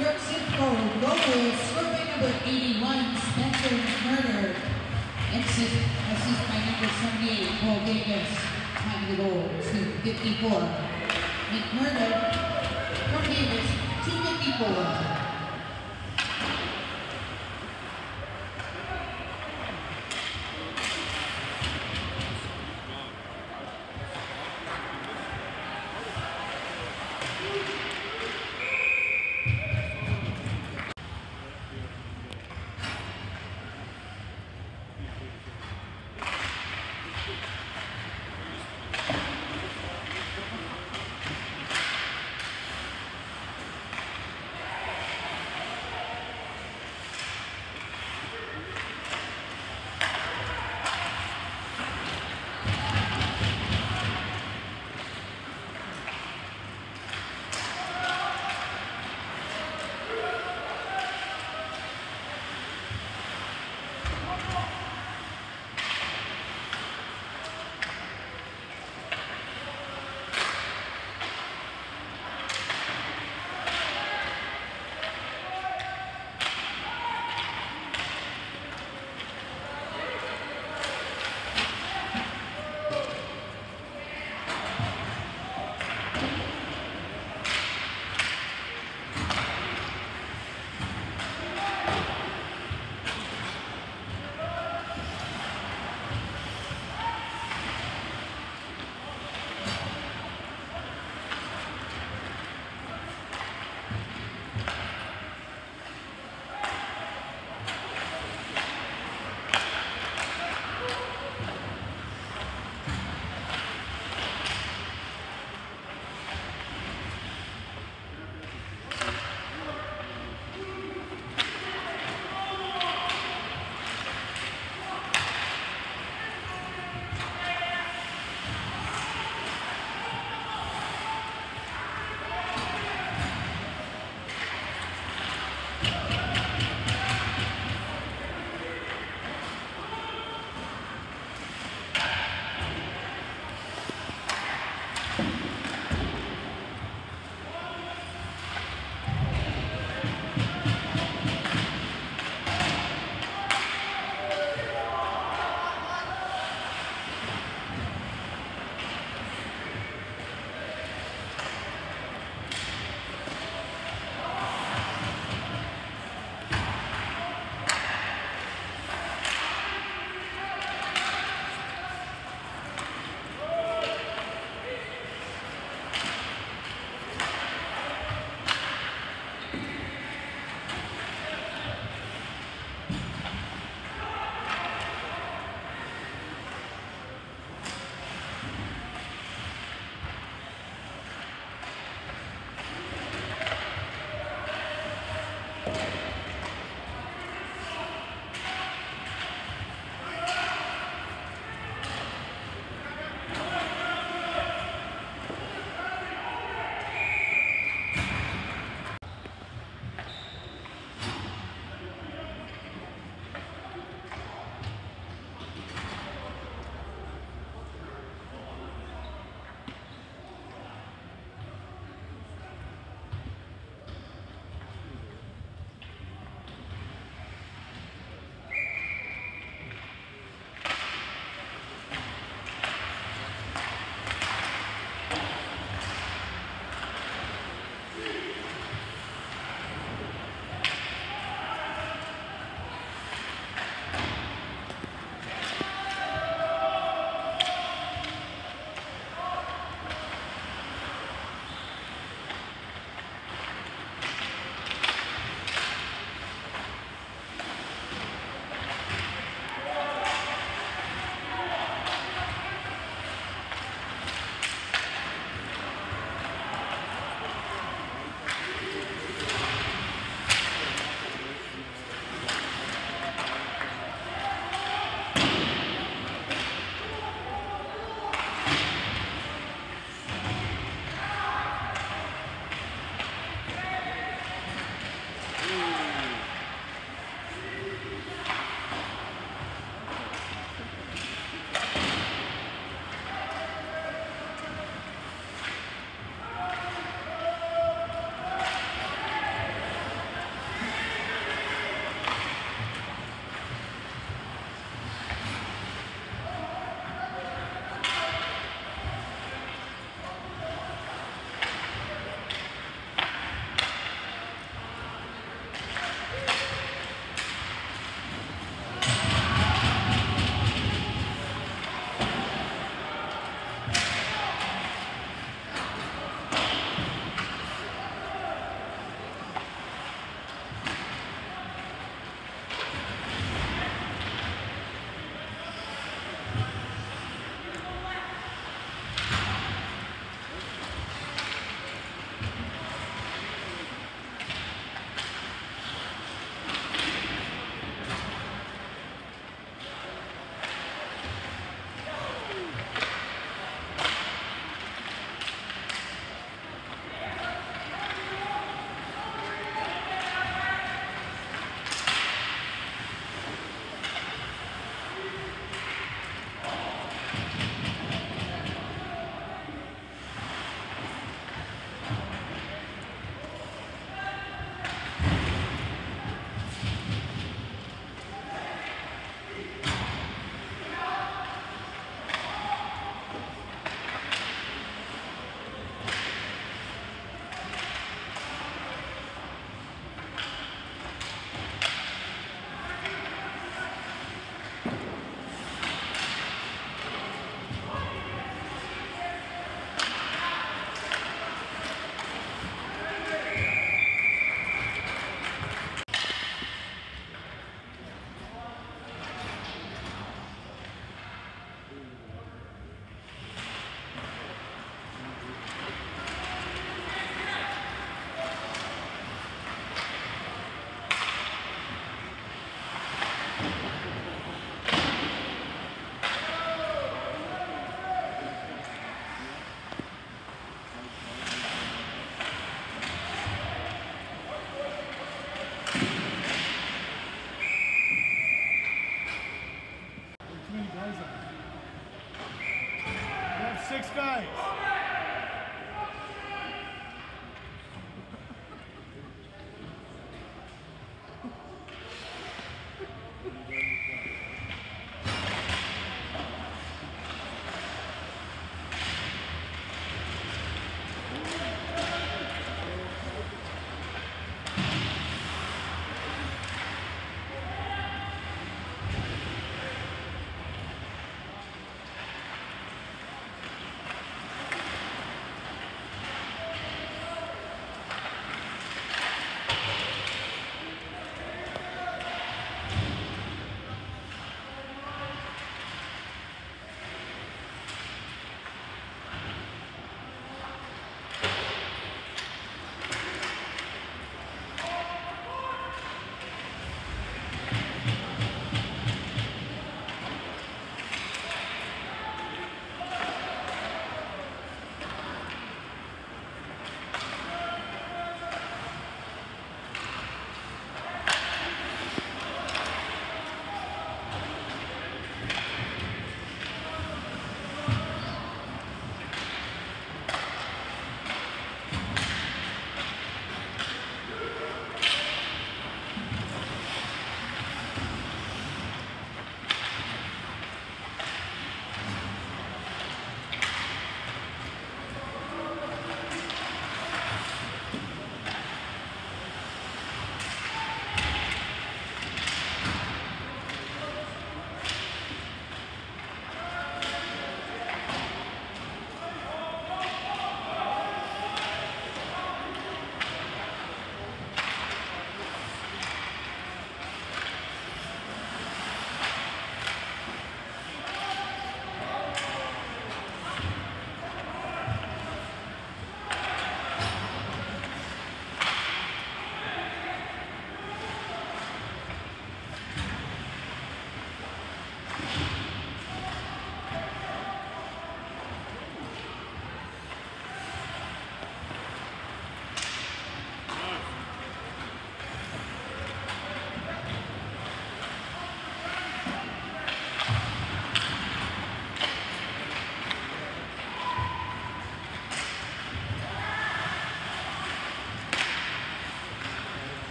Yorkshire for Locals, serving number 81, Spencer Turner. Exit assist by number 78, Paul Davis. Time to go to 54. McMurdo Davis, 254.